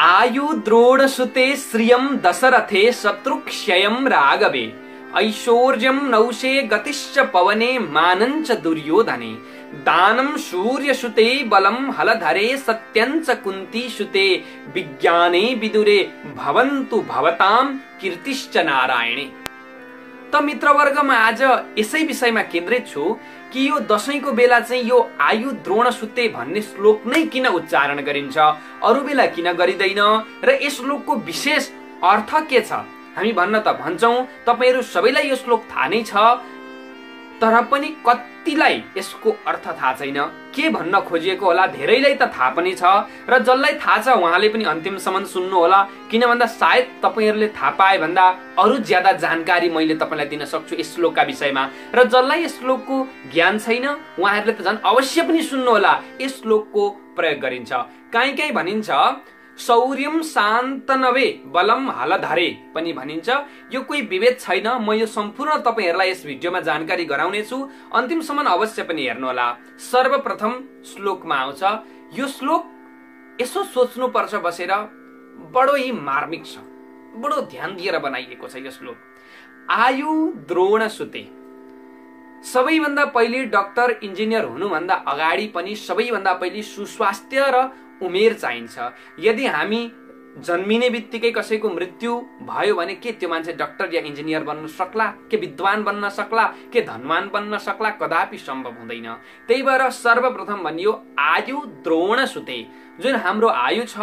आयु द्रोण सुते श्रियम दशरथे शत्रुक्षयम रागवे ऐश्वर्यम नौशे गतिश्च पवने मानञ्च दुर्योधने। दानं सूर्यसुते बलं हलधरे सत्यञ्च कुन्ती सुते विज्ञाने विदुरे भवन्तु भवतां कीर्तिश्च नारायणे। त मित्रवर्गमा आज यसै विषयमा केन्द्रित छु कि यो दसैँको बेला चाहिँ यो आयु द्रोण सुत्ते भन्ने श्लोक नै किन उच्चारण गरिन्छ? अरू बेला किन गरिँदैन? र यस श्लोकको विशेष अर्थ के छ? हामी भन्न त भन्छौँ तपाईँहरू सबैलाई यो श्लोक थाहा नै छ। तर पनि कतिलाई यसको अर्थ थाहा छैन? के भन्न खोजिएको होला? धेरैलाई त थाहा पनि छ र जसलाई थाहा छ उहाँले पनि अन्तिमसम्म सुन्नु होला। किन भन्दा सायद तपाईँहरूले थाहा पाए भन्दा अरू ज्यादा जानकारी मैले तपाईँलाई दिन सक्छु यस श्लोकका विषयमा। र जसलाई यस श्लोकको ज्ञान छैन उहाँहरूले त झन् अवश्य पनि सुन्नु होला। यस श्लोकको प्रयोग गरिन्छ। काहीँ काहीँ भनिन्छ शौर्यम शान्तनवे बलम हलधरे पनि भनिन्छ। यो कोही विभेद छैन। म यो सम्पूर्ण तपाईँहरूलाई यस भिडियोमा जानकारी गराउने छु अन्तिमसम्म अवश्य पनि हेर्नुहोला। सर्वप्रथम श्लोकमा आउँछ यो श्लोक यसो सोच्नुपर्छ बसेर बडो ही मार्मिक छ। बडो ध्यान दिएर बनाइएको छ यो श्लोक। आयु द्रोण सुते। सबैभन्दा पहिले डक्टर इन्जिनियर हुनुभन्दा अगाडि पनि सबैभन्दा पहिले सुस्वास्थ्य र उमेर चाहिन्छ। यदि हामी जन्मिने बित्तिकै कसैको मृत्यु भयो भने के त्यो मान्छे डक्टर या इन्जिनियर बन्न सक्ला के विद्वान बन्न सक्ला के धनवान बन्न सक्ला कदापि सम्भव हुँदैन। त्यही भएर सर्वप्रथम भनियो आयु द्रोण सुते। जुन हाम्रो आयु छ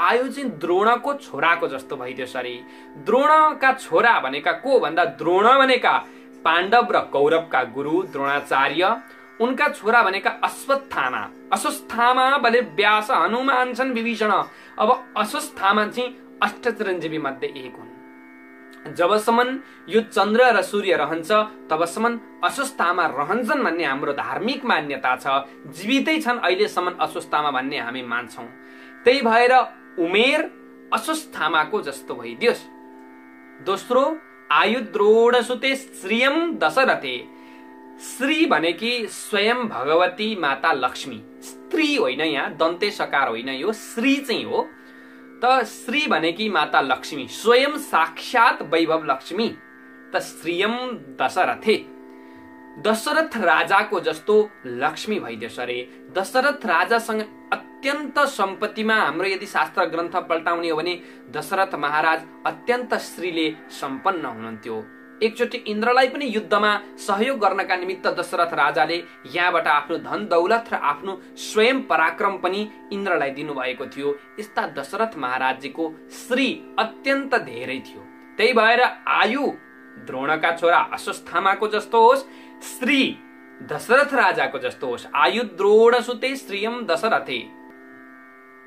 आयु चाहिँ द्रोणको छोराको जस्तो भइदियो सरी। द्रोणका छोरा भनेका को भन्दा द्रोण भनेका पाण्डव र कौरवका गुरु द्रोणाचार्य उनका छोरा भनेका अश्वत्थामा अश्वस्थामा बले व्यास हनुमान छन् विभीषण। अब अश्वस्थामा चाहिँ अष्टचिरञ्जीवी मध्ये एक हुन्। जबसम्म यो चन्द्र र सूर्य रहन्छ तबसम्म अश्वस्थामा रहन्छन् भन्ने हाम्रो धार्मिक मान्यता छ। जीवितै छन् अहिलेसम्म अश्वस्थामा भन्ने हामी मान्छौँ। त्यही भएर उमेर अश्वस्थामाको जस्तो भइदियोस्। दोस्रो आयु द्रोण सुते श्रियम दशरथे। श्री भनेकी स्वयं भगवती माता लक्ष्मी। स्त्री होइन यहाँ दन्ते सकार होइन यो श्री चाहिँ हो। त श्री भनेकी माता लक्ष्मी स्वयं साक्षात वैभव लक्ष्मी त श्रियम दशरथे। दशरथ राजाको जस्तो लक्ष्मी भइदियोस् अरे। दशरथ राजासँग अत्यन्त सम्पत्तिमा हाम्रो यदि शास्त्र ग्रन्थ पल्टाउने हो भने दशरथ महाराज अत्यन्त श्रीले सम्पन्न हुनुहुन्थ्यो। एकचोटि इन्द्रलाई पनि युद्धमा सहयोग गर्नका निमित्त दशरथ राजाले यहाँबाट आफ्नो धन दौलत र आफ्नो स्वयं पराक्रम पनि इन्द्रलाई दिनुभएको थियो। यस्ता दशरथ महाराजजीको श्री अत्यन्त धेरै थियो। त्यही भएर आयु द्रोणका छोरा अश्वस्थामाको जस्तो होस् श्री दशरथ राजाको जस्तो होस् आयु द्रोण सुते श्रीयम दशरथे।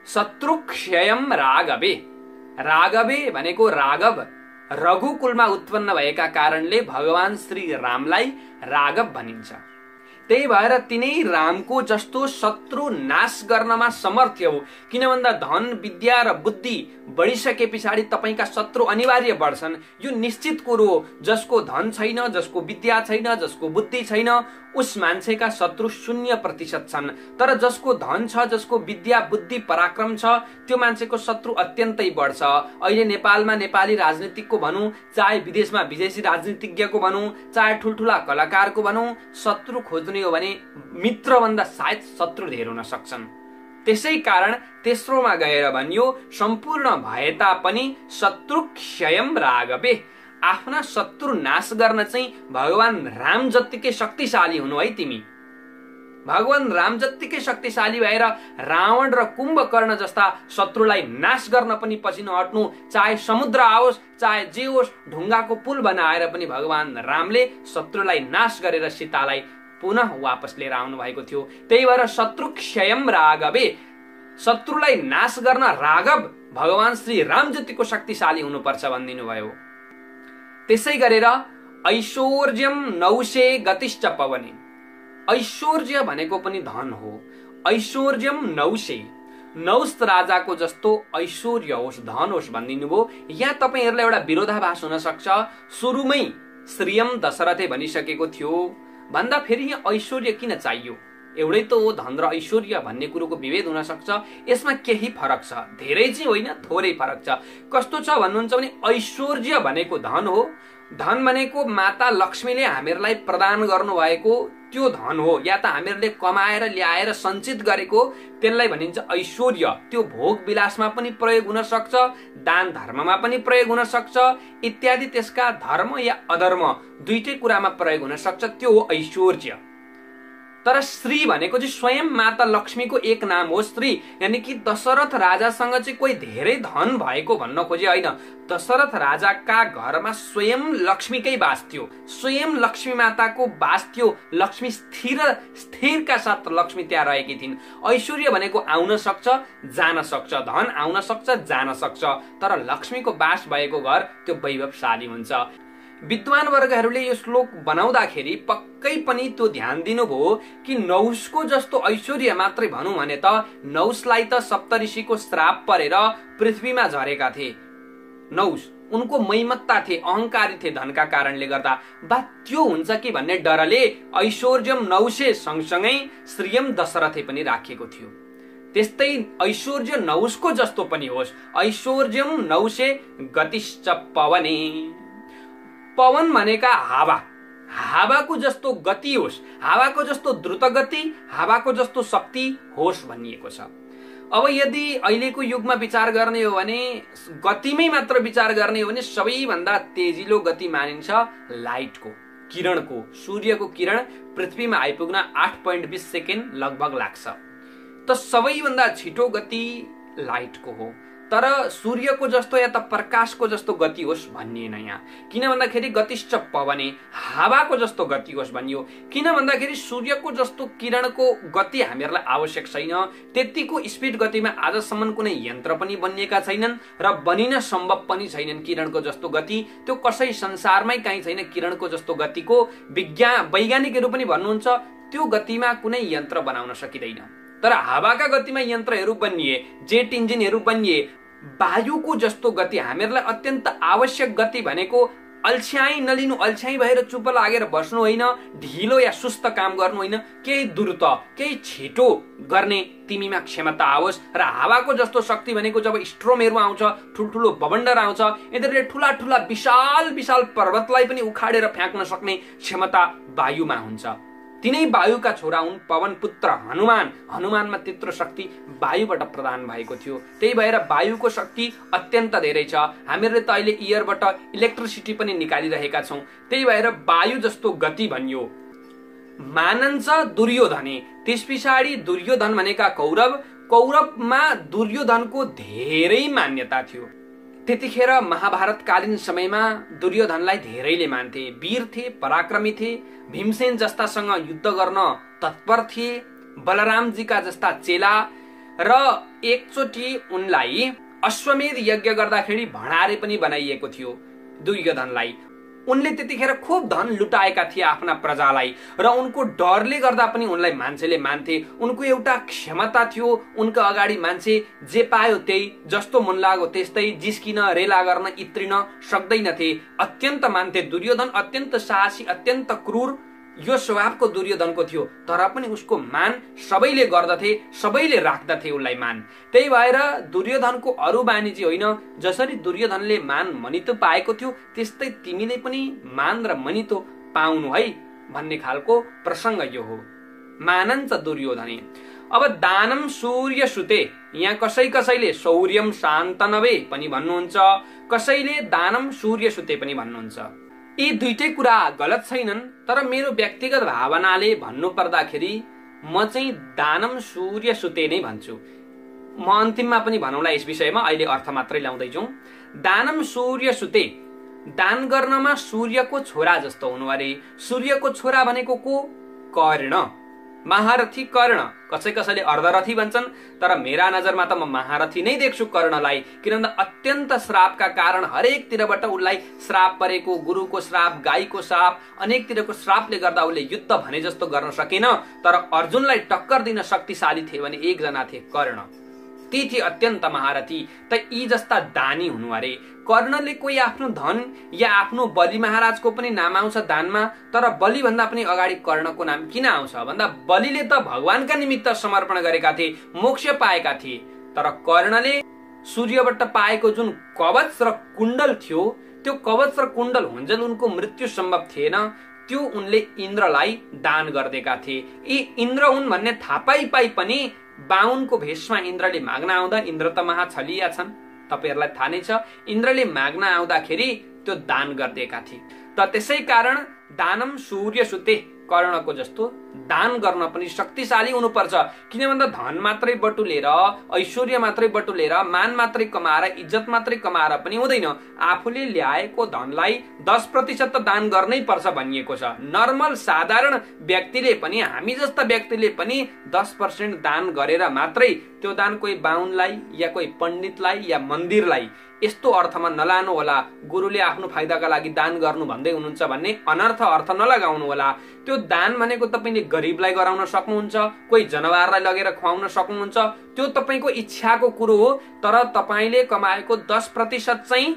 शत्रुक्षयम रागवे रागवे भनेको राघव रघुकुलमा उत्पन्न भएका कारणले भगवान श्री रामलाई राघव भनिन्छ। त्यही भएर तिनै रामको जस्तो शत्रु नाश गर्नमा समर्थ्य हो। किन भन्दा धन विद्या र बुद्धि बढिसके पछाडि तपाईँका शत्रु अनिवार्य बढ्छन्। यो निश्चित कुरो हो जसको धन छैन जसको विद्या छैन जसको बुद्धि छैन उस मान्छेका शत्रु शून्य प्रतिशत छन्। तर जसको धन छ जसको विद्या बुद्धि पराक्रम छ त्यो मान्छेको शत्रु अत्यन्तै बढ्छ अहिले नेपालमा नेपाली राजनीतिकको भनौँ चाहे विदेशमा विदेशी राजनीतिज्ञको भनौँ चाहे ठुल्ठुला कलाकारको भनौँ शत्रु खोज्ने हो भने मित्रभन्दा सायद शत्रु धेर हुन सक्छन्। त्यसै कारण तेस्रोमा गएर भनियो सम्पूर्ण भए तापनि शत्रु क्षयम रागवे। आफ्ना शत्रु नाश गर्न चाहिँ भगवान राम जत्तिकै शक्तिशाली हुनु है तिमी। भगवान राम जत्तिकै शक्तिशाली भएर रावण र कुम्भकर्ण जस्ता शत्रुलाई नाश गर्न पनि पछि नहट्नु चाहे समुद्र आओस् चाहे जे होस् ढुङ्गाको पुल बनाएर पनि भगवान रामले शत्रुलाई नाश गरेर सीतालाई पुनः वापस लिएर आउनु भएको थियो। त्यही भएर शत्रु क्षयम रागवे। शत्रुलाई नाश गर्न राघव भगवान श्री राम जतिको शक्तिशाली हुनुपर्छ भनिदिनु भयो त्यसै गरेर ऐश्वर्यम नौसे गतिश्च पवने। ऐश्वर्य भनेको पनि धन हो। ऐश्वर्यम नौसे नौस राजाको जस्तो ऐश्वर्य होस् धन होस् भनिदिनु भयो यहाँ तपाईँहरूलाई एउटा विरोधाभास हुन सक्छ। सुरुमै श्रीयम दशरथे भनिसकेको थियो। भन्दा फेरि यहाँ ऐश्वर्य किन चाहियो? एउटै त हो धन र ऐश्वर्य भन्ने कुरोको विभेद हुन सक्छ। यसमा केही फरक छ। धेरै चाहिँ होइन थोरै फरक छ। कस्तो छ भन्नुहुन्छ भने ऐश्वर्य भनेको धन हो। धन भनेको माता लक्ष्मीले हामीहरूलाई प्रदान गर्नुभएको त्यो धन हो। या त हामीहरूले कमाएर ल्याएर सञ्चित गरेको त्यसलाई भनिन्छ ऐश्वर्य। त्यो भोग विलासमा पनि प्रयोग हुन सक्छ दान धर्ममा पनि प्रयोग हुन सक्छ इत्यादि त्यसका धर्म या अधर्म दुइटै कुरामा प्रयोग हुन सक्छ। त्यो हो ऐश्वर्य। तर श्री भनेको चाहिँ स्वयं माता लक्ष्मीको एक नाम हो श्री। यानि कि दशरथ राजासँग चाहिँ कोही धेरै धन भएको भन्न खोजे होइन। दशरथ राजाका घरमा स्वयं लक्ष्मीकै बास थियो। स्वयं लक्ष्मी माताको बास थियो। लक्ष्मी स्थिर स्थिरका साथ लक्ष्मी त्यहाँ रहेकी थिइन्। ऐश्वर्य भनेको आउन सक्छ जान सक्छ। धन आउन सक्छ जान सक्छ। तर लक्ष्मीको बास भएको घर त्यो वैभवशाली हुन्छ। विद्वान वर्गहरूले यो श्लोक बनाउँदाखेरि पक्कै पनि त्यो ध्यान दिनुभयो कि नौसको जस्तो ऐश्वर्य मात्रै भनौँ भने त नौसलाई त सप्तऋषिको श्राप परेर पृथ्वीमा झरेका थिए। नौस उनको मैमत्ता थिए अहङ्कारी थिए धनका कारणले गर्दा। बा त्यो हुन्छ कि भन्ने डरले ऐश्वर्यम नौसे सँगसँगै श्रीयम दशरथे पनि राखिएको थियो। त्यस्तै ऐश्वर्य नौसको जस्तो पनि होस्। ऐश्वर्यम नौसे गतिश्च पवने। पवन भनेका हावा। हावाको जस्तो गति होस् हावाको जस्तो द्रुत गति हावाको जस्तो शक्ति होस् भनिएको छ। अब यदि अहिलेको युगमा विचार गर्ने हो भने गतिमै मात्र विचार गर्ने हो भने सबैभन्दा तेजिलो गति मानिन्छ लाइटको किरणको सूर्यको किरण पृथ्वीमा आइपुग्न आठ पोइन्ट बिस सेकेन्ड लगभग लाग्छ। त सबैभन्दा छिटो गति लाइटको हो। तर सूर्यको जस्तो या त प्रकाशको जस्तो गति होस् भनिएन यहाँ। किन भन्दाखेरि गतिश्च पवने हावाको जस्तो गति होस् भनियो। किन भन्दाखेरि सूर्यको जस्तो किरणको गति हामीहरूलाई आवश्यक छैन। त्यतिको स्पिड गतिमा आजसम्म कुनै यन्त्र पनि बनिएका छैनन् र बनिन सम्भव पनि छैनन् किरणको जस्तो गति। त्यो कसै संसारमै काहीँ छैन किरणको जस्तो गतिको। विज्ञान वैज्ञानिकहरू पनि भन्नुहुन्छ त्यो गतिमा कुनै यन्त्र बनाउन सकिँदैन। तर हावाका गतिमा यन्त्रहरू बनिए जेट इन्जिनहरू बनिए वायुको जस्तो गति हामीहरूलाई अत्यन्त आवश्यक गति भनेको अल्छ्याइ नलिनु अल्छ्याइ भएर चुप लागेर बस्नु होइन ढिलो या सुस्त काम गर्नु होइन केही द्रुत केही छिटो गर्ने तिमीमा क्षमता आओस् र हावाको जस्तो शक्ति भनेको जब स्ट्रोमहरू आउँछ ठुल्ठुलो बबन्डर आउँछ यिनीहरूले ठुला ठुला विशाल विशाल पर्वतलाई पनि उखाडेर फ्याँक्न सक्ने क्षमता वायुमा हुन्छ। तिनै वायुका छोरा हुन् पवन पुत्र हनुमान। हनुमानमा त्यत्रो शक्ति वायुबाट प्रदान भएको थियो। त्यही भएर वायुको शक्ति अत्यन्त धेरै छ। हामीहरूले त अहिले इयरबाट इलेक्ट्रिसिटी पनि निकालिरहेका छौँ। त्यही भएर वायु जस्तो गति भनियो। मानन्छ दुर्योधने। त्यस पछाडि दुर्योधन भनेका कौरव कौरवमा दुर्योधनको धेरै मान्यता थियो। त्यतिखेर महाभारतकालीन समयमा दुर्योधनलाई धेरैले मान्थे। वीर थिए पराक्रमी थिए भीमसेन जस्तासँग युद्ध गर्न तत्पर थिए बलरामजीका जस्ता चेला र एकचोटि उनलाई अश्वमेध यज्ञ गर्दाखेरि भणारे पनि बनाइएको थियो दुर्योधनलाई। उनले त्यतिखेर खुब धन लुटाएका थिए आफ्ना प्रजालाई र उनको डरले गर्दा पनि उनलाई मान्छेले मान्थे। उनको एउटा क्षमता थियो उनको अगाडि मान्छे जे पायो त्यही जस्तो मन लाग्यो त्यस्तै जिस्किन रेला गर्न इत्रिन सक्दैनथे। अत्यन्त मान्थे दुर्योधन अत्यन्त साहसी अत्यन्त क्रूर यो स्वभावको दुर्योधनको थियो तर पनि उसको मान सबैले गर्दथे सबैले राख्दथे उसलाई मान। त्यही भएर दुर्योधनको अरू बानी चाहिँ होइन जसरी दुर्योधनले मान मनितो पाएको थियो त्यस्तै तिमीले पनि मान र मनितो पाउनु है भन्ने खालको प्रसङ्ग यो हो। मानन्छ दुर्योधने अब दानम सूर्य सुते यहाँ कसै कसैले शौर्यम शान्त नभे पनि भन्नुहुन्छ कसैले दानम सूर्य सुते पनि भन्नुहुन्छ। यी दुइटै कुरा गलत छैनन् तर मेरो व्यक्तिगत भावनाले भन्नु पर्दाखेरि म चाहिँ दानम सूर्य सुते नै भन्छु। म अन्तिममा पनि भनौँला यस विषयमा अहिले अर्थ मात्रै ल्याउँदैछौँ दानम सूर्य सुते। दान गर्नमा सूर्यको छोरा जस्तो हुनु अरे। सूर्यको छोरा भनेको को? कर्ण। महारथी कर्ण। कसै कसैले अर्धरथी भन्छन् तर मेरा नजरमा त म महारथी नै देख्छु कर्णलाई। किनभने अत्यन्त श्रापका कारण हरेकतिरबाट उसलाई श्राप परेको गुरुको श्राप गाईको श्राप अनेकतिरको श्रापले गर्दा उसले युद्ध भने जस्तो गर्न सकेन। तर अर्जुनलाई टक्कर दिन शक्तिशाली थिए भने एकजना थिए कर्ण। ती थिए अत्यन्त महारथी त यी जस्ता दानी हुनु अरे। कर्णले कोही आफ्नो धन या आफ्नो बलि महाराजको पनि नाम आउँछ दानमा तर बलिभन्दा पनि अगाडि कर्णको नाम किन आउँछ? भन्दा बलिले त भगवानका निमित्त समर्पण गरेका थिए मोक्ष पाएका थिए। तर कर्णले सूर्यबाट पाएको जुन कवच र कुण्डल थियो त्यो कवच र कुण्डल हुन्जेल उनको मृत्यु सम्भव थिएन। त्यो उनले इन्द्रलाई दान गरिदिएका थिए। यी इन्द्र हुन् भन्ने थाहा पाइ पाइ पनि बाहुनको भेषमा इन्द्रले माग्न आउँदा इन्द्र त महा छलिया छन्। तपाईँहरूलाई थाहा नै छ इन्द्रले माग्न आउँदाखेरि त्यो दान गरिदिएका थिए। त त्यसै कारण दानम सूर्य सुते। कर्णको जस्तो दान गर्न पनि शक्तिशाली हुनुपर्छ। किन भन्दा धन मात्रै बटुलेर ऐश्वर्य मात्रै बटुलेर मान मात्रै कमाएर इज्जत मात्रै कमाएर पनि हुँदैन। आफूले ल्याएको धनलाई दस प्रतिशत त दान गर्नै पर्छ भनिएको छ। नर्मल साधारण व्यक्तिले पनि हामी जस्ता व्यक्तिले पनि दस पर्सेन्ट दान गरेर मात्रै त्यो दान कोही बाहुनलाई या कोही पण्डितलाई या मन्दिरलाई यस्तो अर्थमा नलानु होला गुरुले आफ्नो फाइदाका लागि दान गर्नु भन्दै हुनुहुन्छ भन्ने अनर्थ अर्थ नलगाउनु होला त्यो दान भनेको तपाईँले गरिबलाई गराउन सक्नुहुन्छ कोही जनावरलाई लगेर खुवाउन सक्नुहुन्छ। त्यो तपाईँको इच्छाको कुरो हो तर तपाईँले कमाएको दस प्रतिशत चाहिँ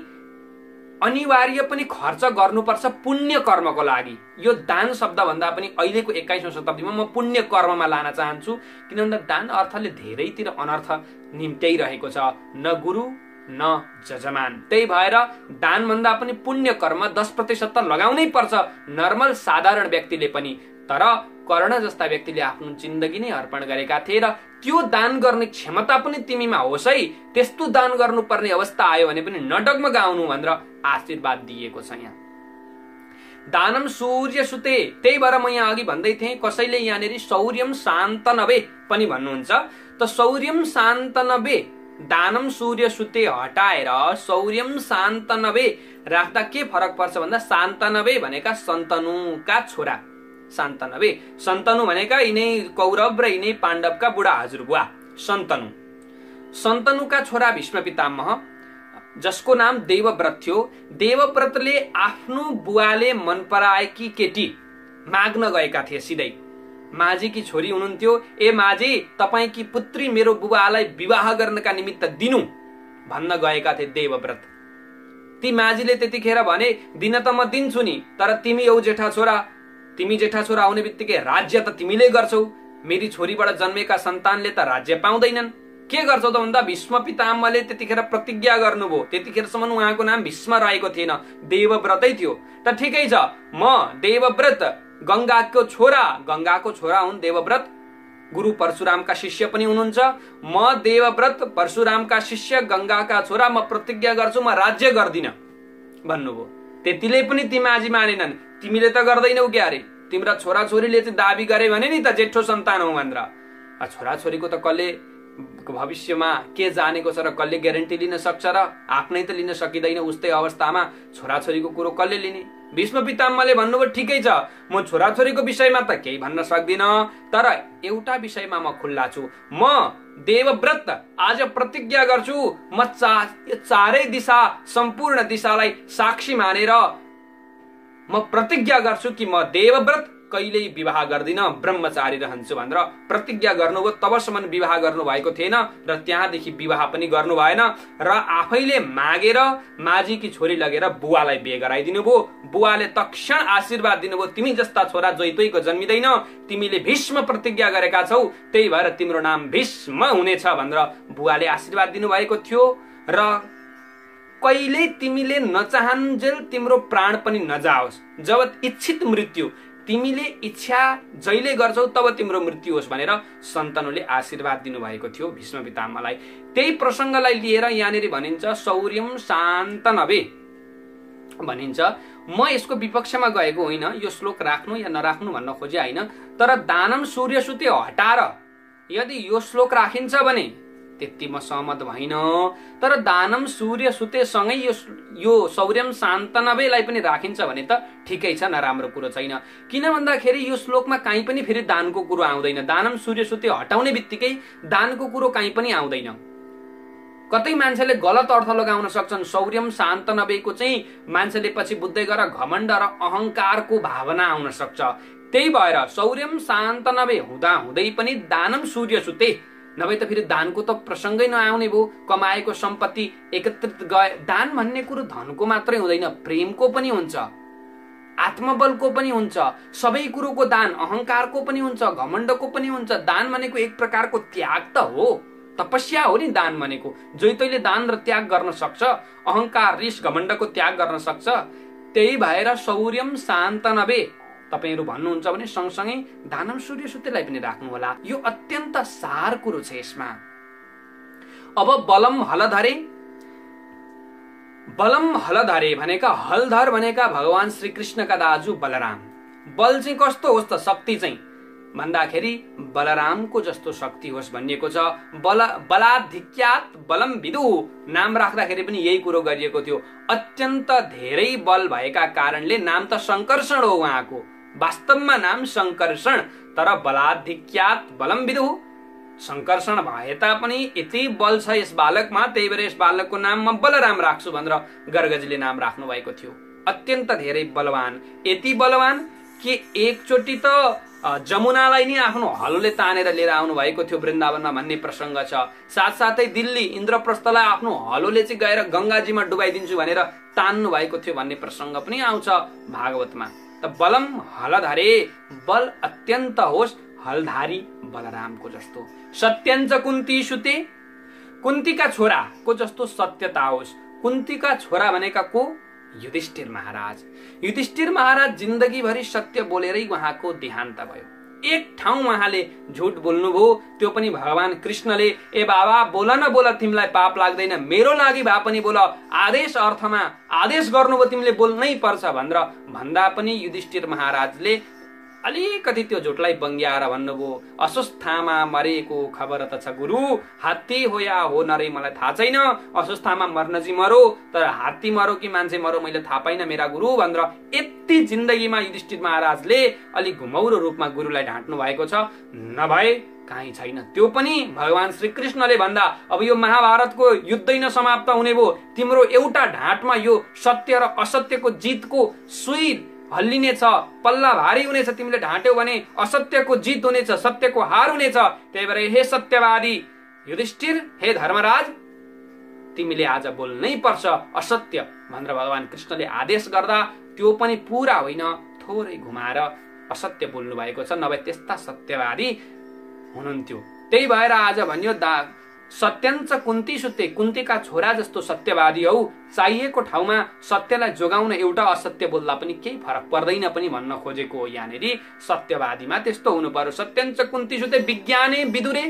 अनिवार्य पनि खर्च गर्नुपर्छ पुण्य कर्मको लागि। यो दान शब्द भन्दा पनि अहिलेको एक्काइसौँ शताब्दीमा म पुण्य कर्ममा लान चाहन्छु किन भन्दा दान अर्थले धेरैतिर अनर्थ निम्त्याइरहेको छ। न गुरु न जजमान। त्यही भएर दान भन्दा पनि पुण्य कर्म दस प्रतिशत त लगाउनै पर्छ नर्मल साधारण व्यक्तिले पनि। तर कर्ण जस्ता व्यक्तिले आफ्नो जिन्दगी नै अर्पण गरेका थिए र त्यो दान गर्ने क्षमता पनि तिमीमा होस् है त्यस्तो दान गर्नुपर्ने अवस्था आयो भने पनि नडगमगाउनु भनेर आशीर्वाद दिएको छ यहाँ। दानम सूर्य सुते त्यही भएर म यहाँ अघि भन्दै थिएँ कसैले यहाँनिर सौर्यम शान्त नभे पनि भन्नुहुन्छ। त सौर्यम शान्त नभे दानम सूर्य सुते हटाएर सौर्यम शान्तनवे। राख्दा के फरक पर्छ भन्दा शान्तनवे भनेका सन्तनुका छोरा। शान्तनवे। सन्तनु भनेका यिनै कौरव र यिनै पाण्डवका बुढा हजुरबुवा। सन्तनु। सन्तनुका छोरा भीष्म पितामह जसको नाम देवव्रत थियो देवव्रतले आफ्नो बुवाले मन पराएकी केटी माग्न गएका थिए सिधै। माझीकी छोरी हुनुहुन्थ्यो ए माझी तपाईँकी पुत्री मेरो बुबालाई विवाह गर्नका निमित्त दिनु भन्न गएका थिए देवव्रत। ती माझीले त्यतिखेर भने दिन त म दिन्छु नि तर तिमी औ जेठा छोरा। तिमी जेठा छोरा आउने बित्तिकै राज्य त तिमीले गर्छौ। मेरी छोरीबाट जन्मेका सन्तानले त राज्य पाउँदैनन्। के गर्छौ त भन्दा भीष्म पितामले त्यतिखेर प्रतिज्ञा गर्नुभयो। त्यतिखेरसम्म उहाँको नाम भीष्म रहेको थिएन। देवव्रतै थियो। त ठिकै छ। म देवव्रत गङ्गाको छोरा गङ्गाको छोरा हुन् देवव्रत। गुरु परशुरामका शिष्य पनि हुनुहुन्छ। म देवव्रत परशुरामका शिष्य गङ्गाका छोरा म प्रतिज्ञा गर्छु म राज्य गर्दिन। भन्नुभयो। त्यतिले पनि तिमाजी मानेनन्। तिमीले त गर्दैनौ क्या अरे तिम्रा छोराछोरीले चाहिँ दावी गरे भने नि त जेठो सन्तान हो भनेर। छोराछोरीको त कसले भविष्यमा के जानेको छ र कसले ग्यारेन्टी लिन सक्छ र आफ्नै त लिन सकिँदैन उस्तै अवस्थामा छोराछोरीको कुरो कसले लिने? भीष्म पितामले भन्नुभयो ठिकै छ म छोराछोरीको विषयमा त केही भन्न सक्दिन तर एउटा विषयमा म खुल्ला छु। म देवव्रत आज प्रतिज्ञा गर्छु म चा चारै दिशा सम्पूर्ण दिशालाई साक्षी मानेर म प्रतिज्ञा गर्छु कि म देवव्रत कहिल्यै विवाह गर्दिन ब्रह्मचारी रहन्छु भनेर प्रतिज्ञा गर्नुभयो। तबसम्म विवाह गर्नु भएको थिएन र त्यहाँदेखि विवाह पनि गर्नु भएन र आफैले मागेर माझीकी छोरी लगेर बुवालाई बिहे गराइदिनु भयो। बुवाले तक्षण आशीर्वाद दिनुभयो तिमी जस्ता छोरा जोइतोइको जन्मिँदैन तिमीले भीष्म प्रतिज्ञा गरेका छौ त्यही भएर तिम्रो नाम भीष्म हुनेछ भनेर बुवाले आशीर्वाद दिनुभएको थियो। र कहिल्यै तिमीले नचाहन्जेल तिम्रो प्राण पनि नजाओस्। जब इच्छित मृत्यु तिमीले इच्छा जहिले गर्छौ तब तिम्रो मृत्यु होस् भनेर सन्तनुले आशीर्वाद दिनुभएको थियो भीष्म पितामहलाई। त्यही प्रसङ्गलाई लिएर यहाँनिर भनिन्छ सौर्यम शान्त नभे भनिन्छ। म यसको विपक्षमा गएको होइन यो श्लोक राख्नु या नराख्नु भन्न खोजे होइन तर दानम सूर्य सुते हटाएर यदि यो श्लोक राखिन्छ भने त्यति म सहमत भइन। तर दानम सूर्य सुतेसँगै यो यो सौर्यम शान्तनवेलाई पनि राखिन्छ भने त ठिकै छ नराम्रो कुरो छैन। किन भन्दाखेरि यो श्लोकमा काहीँ पनि फेरि दानको कुरो आउँदैन। दानम सूर्य सुते हटाउने बित्तिकै दानको कुरो काहीँ पनि आउँदैन। कतै मान्छेले गलत अर्थ लगाउन सक्छन्। सौर्यम शान्त नभएको चाहिँ मान्छेले पछि बुझ्दै गर घमण्ड र अहङ्कारको भावना आउन सक्छ। त्यही भएर सौर्यम शान्त नभए हुँदा हुँदै पनि दानम सूर्य सुते। नभए त फेरि दानको त प्रसङ्गै नआउने भयो कमाएको सम्पत्ति एकत्रित गए। दान भन्ने कुरो धनको मात्रै हुँदैन प्रेमको पनि हुन्छ। आत्मबलको पनि हुन्छ। सबै कुरोको दान अहङ्कारको पनि हुन्छ घमण्डको पनि हुन्छ। दान भनेको एक प्रकारको त्याग त हो। तपस्या हो नि दान भनेको। जो तैले दान र त्याग गर्न सक्छ अहङ्कार रिस घमण्डको त्याग गर्न सक्छ। त्यही भएर शौर्यम शान्त नभे। तपाईँहरू भन्नुहुन्छ भने सँगसँगै दानम सूर्य सुतेलाई पनि राख्नुहोला। यो अत्यन्त सार कुरो छ यसमा। अब बलम हलधरे बलम हलधरे भनेका हलधर भनेका भगवान श्री कृष्णका दाजु बलराम। बल चाहिँ कस्तो होस् त शक्ति चाहिँ? भन्दाखेरि बलरामको जस्तो शक्ति होस् भनिएको छ। बल बलाधिक्यात बलम विदु नाम राख्दाखेरि पनि यही कुरो गरिएको थियो। अत्यन्त धेरै बल भएका कारणले नाम त सङ्कर्षण हो उहाँको। वास्तवमा नाम सङ्कर्षण तर बलाधिक्यात बलम विदु। सङ्कर्षण भए तापनि यति बल छ यस बालकमा त्यही भएर यस बालकको नाम म बलराम राख्छु भनेर गर्गजीले नाम राख्नु भएको थियो। अत्यन्त धेरै बलवान। यति बलवान कि एकचोटि त जमुनालाई नै आफ्नो हलोले तानेर लिएर आउनु भएको थियो वृन्दावनमा भन्ने प्रसङ्ग छ। साथसाथै दिल्ली इन्द्रप्रस्थलाई आफ्नो हलोले चाहिँ गएर गङ्गाजीमा डुबाइदिन्छु भनेर तान्नु भएको थियो भन्ने प्रसङ्ग पनि आउँछ भागवतमा। त बलम हलधरे बल अत्यन्त होस् हलधारी बलरामको जस्तो। सत्यञ्च कुन्ती सुते कुन्तीका छोराको जस्तो सत्यता होस्। कुन्तीका छोरा भनेका को? युधिष्ठिर महाराज। युधिष्ठिर महाराज जिन्दगीभरि सत्य बोलेरै उहाँको देहान्त भयो। एक ठाउँ उहाँले झुट बोल्नुभयो। त्यो पनि भगवान कृष्णले ए बाबा बोल न बोल तिमीलाई पाप लाग्दैन। मेरो लागि भए पनि बोल। आदेश अर्थमा आदेश गर्नुभयो तिमीले बोल्नै पर्छ भनेर भन्दा पनि युधिष्ठिर महाराजले अलिकति त्यो झुटलाई बङ्ग्याएर भन्नुभयो अस्वस्थामा मरेको खबर त छ गुरु हात्ती हो या हो नरे मलाई थाहा छैन। अस्वस्थामा मर्न चाहिँ मरो तर हात्ती मरो कि मान्छे मरो मैले थाहा पाइनँ मेरा गुरु भनेर यति जिन्दगीमा युधिष्ठिर महाराजले अलिक घुमौरो रूपमा गुरुलाई ढाँट्नु भएको छ। नभए काहीँ छैन। त्यो पनि भगवान श्री कृष्णले भन्दा अब यो महाभारतको युद्धै नसमाप्त हुने भयो। तिम्रो एउटा ढाँटमा यो सत्य र असत्यको जितको सुई हल्लिने छ पल्ला भारी हुनेछ तिमीले ढाँट्यौ भने असत्यको जित हुनेछ सत्यको हार हुनेछ। त्यही भएर हे सत्यवादी युधिष्ठिर हे धर्मराज तिमीले आज बोल्नै पर्छ असत्य भनेर भगवान कृष्णले आदेश गर्दा त्यो पनि पुरा होइन थोरै घुमाएर असत्य बोल्नु भएको छ नभए त्यस्ता सत्यवादी हुनुहुन्थ्यो। त्यही भएर आज भनियो दा सत्यञ्च कुन्ती सुत्ते कुन्तीका छोरा जस्तो सत्यवादी हौ। चाहिएको ठाउँमा सत्यलाई जोगाउन एउटा असत्य बोल्दा पनि केही फरक पर्दैन पनि भन्न खोजेको हो यहाँनिर। सत्यवादीमा त्यस्तो हुनु पर्यो। सत्यञ्च कुन्ती सुत्ते विज्ञाने विदुरे।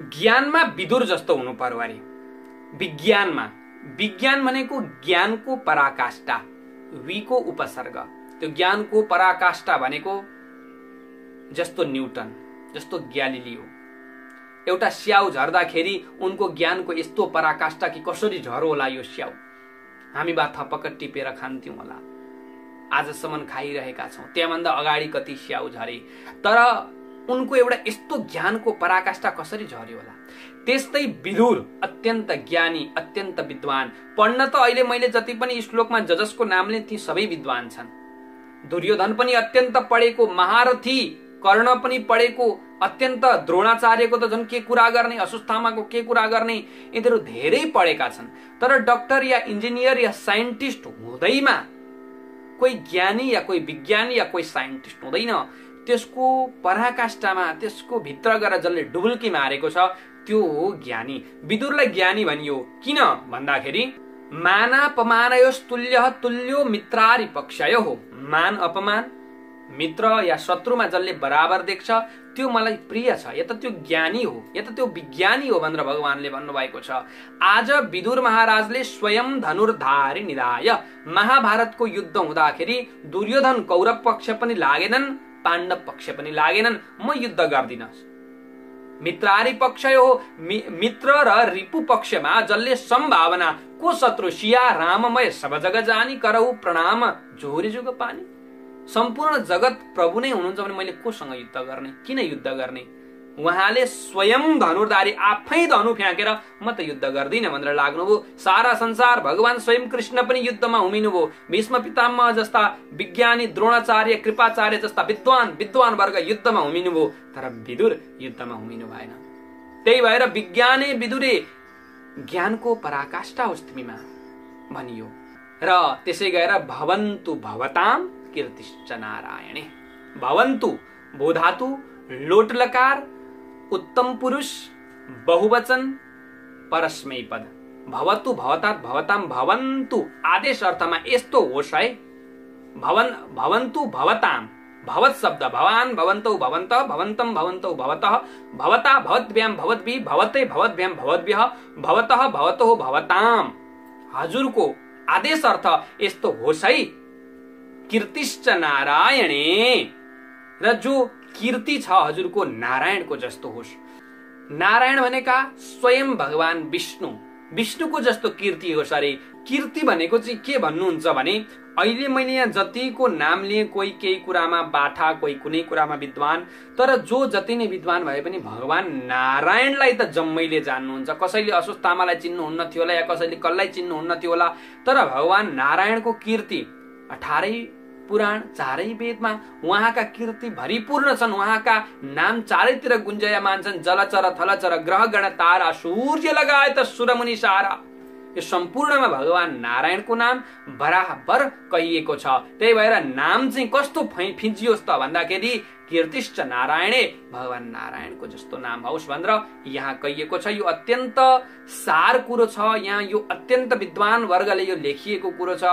ज्ञानमा विदुर जस्तो हुनु पर्यो अरे। विज्ञानमा। विज्ञान भनेको ज्ञानको पराकाष्ठा विको उपसर्ग। त्यो ज्ञानको पराकाष्ठा भनेको जस्तो न्युटन जस्तो ग्यालिलियो। एउटा स्याउ झर्दाखेरि उनको ज्ञानको यस्तो पराकाष्ठा कि कसरी झरो होला यो स्याउ? हामी बा थपक्क टिपेर खान्थ्यौँ होला। आजसम्म खाइरहेका छौँ। त्यहाँभन्दा अगाडि कति स्याउ झरे। तर उनको एउटा यस्तो ज्ञानको पराकाष्ठा कसरी झर्यो होला? त्यस्तै विदुर अत्यन्त ज्ञानी अत्यन्त विद्वान। पढ्न त अहिले मैले जति पनि श्लोकमा जजसको नामले ती सबै विद्वान छन्। दुर्योधन पनि अत्यन्त पढेको महारथी कर्ण पनि पढेको अत्यन्त द्रोणाचार्यको त झन् के कुरा गर्ने अस्वस्थामाको के कुरा गर्ने यिनीहरू धेरै पढेका छन्। तर डक्टर या इन्जिनियर या साइन्टिस्ट हुँदैमा कोही ज्ञानी या कोही विज्ञानी या कोही साइन्टिस्ट हुँदैन। त्यसको पराकाष्ठामा त्यसको भित्र गएर जसले डुबुल्की मारेको छ त्यो हो ज्ञानी। विदुरलाई ज्ञानी भनियो। किन? भन्दाखेरि मानापमानयोस् तुल्य तुल्यो मित्रारी पक्षय हो। मान अपमान मित्र या शत्रुमा जसले बराबर देख्छ त्यो मलाई प्रिय छ। या त त्यो ज्ञानी हो या त त्यो विज्ञानी हो भनेर भगवानले भन्नुभएको छ। आज विदुर महाराजले स्वयं धनुर्धारी निधाय। महाभारतको युद्ध हुँदाखेरि दुर्योधन कौरव पक्ष पनि लागेनन् पाण्डव पक्ष पनि लागेनन्। म युद्ध गर्दिन। मित्रारी पक्ष हो मित्र र रिपु पक्षमा जसले सम्भावना को शत्रु सिया राममय सब जग जानी करौ प्रणाम जोरी जुग पानी। सम्पूर्ण जगत प्रभु नै हुनुहुन्छ भने मैले कोसँग युद्ध गर्ने? किन युद्ध गर्ने? उहाँले स्वयं धनुर्धारी आफै धनु फ्याँकेर म त युद्ध गर्दिनँ भनेर लाग्नुभयो। सारा संसार भगवान स्वयं कृष्ण पनि युद्धमा हुमिनुभयो। भीष्म पितामह जस्ता विज्ञानी द्रोणाचार्य कृपाचार्य जस्ता विद्वान विद्वान वर्ग युद्धमा हुमिनुभयो। तर विदुर युद्धमा हुमिनु भएन। त्यही भएर विज्ञाने विदुरे ज्ञानको पराकाष्ठा होस् तिमीमा भनियो। र त्यसै गएर भवन्तु भवताम कीर्तिश्च नारायणे भवन्तु, बोधातु, लोटलकार, उत्तम पुरुष, बहुवचन परस्मै पद भवतु भवतात भवताम भवन्तु आदेश अर्थमा यस्तो होस् है भवन, भवन्तु भवताम भवत शब्द, भवान, भवन्तौ, भवन्त भवन्तम भवन्तौ, भवतः। भवता भवद्भ्याम भवद्भि, भवते भवद्भ्याम भवद्भ्यः भवतः, भवतो, भवताम। हजुरको आदेश अर्थ यस्तो होस् है कीर्तिश्च नारायणे। र जो कीर्ति छ हजुरको नारायणको जस्तो होस्। नारायण भनेका स्वयं भगवान विष्णु। विष्णुको जस्तो कीर्ति होस् अरे कीर्ति भनेको चाहिँ के भन्नुहुन्छ भने अहिले मैले यहाँ जतिको नाम लिएँ कोही केही कुरामा बाठा कोही कुनै कुरामा विद्वान तर जो जति नै विद्वान भए पनि भगवान नारायणलाई त जम्मैले जान्नुहुन्छ। कसैले अस्वस्थामालाई चिन्नुहुन्न थियो होला या कसैले कसलाई चिन्नुहुन्न थियो होला तर भगवान नारायणको कीर्ति अठारै पुराण चारै वेदमा उहाँका कीर्ति भरिपूर्ण छन्। उहाँका नाम चारैतिर गुन्जयमान छन्। जलचर थलचर ग्रह गण तारा सूर्य लगायत सुरमुनि सारा। यो सम्पूर्णमा भगवान नारायणको नाम बराबर कहिएको छ। त्यही भएर नाम चाहिँ कस्तो फिजियोस् त भन्दाखेरि कीर्तिश्च नारायणे। भगवान नारायणको जस्तो नाम होस् भनेर यहाँ कहिएको छ यो अत्यन्त सार कुरो छ यहाँ यो अत्यन्त विद्वान वर्गले यो लेखिएको कुरो छ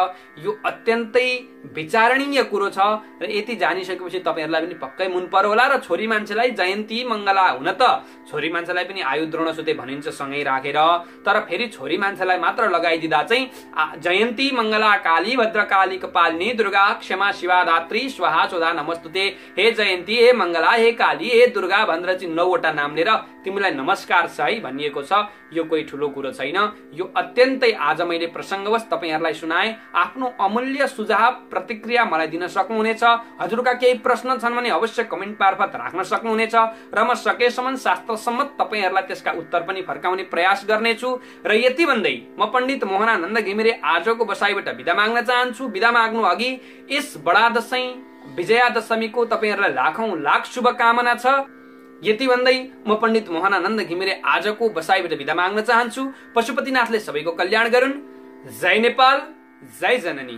यो अत्यन्तै विचारणीय कुरो छ र यति जानिसकेपछि तपाईँहरूलाई पनि पक्कै मुन पर्यो होला र छोरी मान्छेलाई जयन्ती मङ्गला हुन त। छोरी मान्छेलाई पनि आयु द्रोण सुते भनिन्छ सँगै राखेर तर फेरि छोरी मान्छेलाई मात्र लगाइदिँदा चाहिँ जयन्ती मङ्गला काली भद्रकाली कपालिनी दुर्गा क्षमा शिवा धात्री स्वाहा चोदा नमस्तुते हे जयन्ती जयन्ती हे मङ्गला हे काली हे दुर्गा भनेर चाहिँ नौवटा नाम लिएर तिमीलाई नमस्कार छ है भनिएको छ। यो कोही ठुलो कुरो छैन। यो अत्यन्तै आज मैले प्रसङ्गवश तपाईँहरूलाई सुनाए। आफ्नो अमूल्य सुझाव प्रतिक्रिया मलाई दिन सक्नुहुनेछ। हजुरका केही प्रश्न छन् भने अवश्य कमेन्ट मार्फत राख्न सक्नुहुनेछ। र म सकेसम्म शास्त्र सम्मत तपाईँहरूलाई त्यसका उत्तर पनि फर्काउने प्रयास गर्नेछु। र यति भन्दै म पण्डित मोहनानन्द घिमिरे आजको बसाइबाट विदा माग्न चाहन्छु। विदा माग्नु अघि यस बडा दसैँ विजया दशमीको तपाईँहरूलाई लाखौं लाख शुभकामना छ। यति भन्दै म पण्डित मोहनानन्द घिमिरे आजको बसाइबाट विदा माग्न चाहन्छु। पशुपतिनाथले सबैको कल्याण गरून्। जय नेपाल जय जननी।